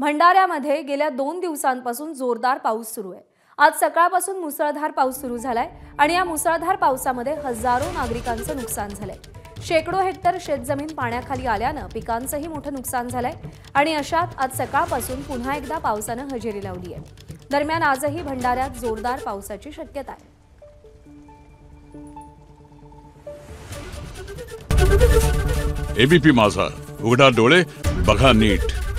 भंडाऱ्यामध्ये गेल्या दोन दिवसांपासून जोरदार पाऊस सुरू आहे. आज सकाळपासून मुसळधार पाऊस सुरू झालाय आणि या मुसळधार पावसामध्ये हजारो नागरिकांचं नुकसान झालंय. शेकडो हेक्टर शेतजमीन पाण्याखाली आल्यानं पिकांचंही मोठं नुकसान झालंय आणि अशात आज सकाळपासून पुन्हा एकदा पावसानं हजेरी लावली आहे. दरम्यान आजही भंडाऱ्यात जोरदार पावसाची शक्यता आहे. एबीपी माझा. उघडा डोळे बघा नीट.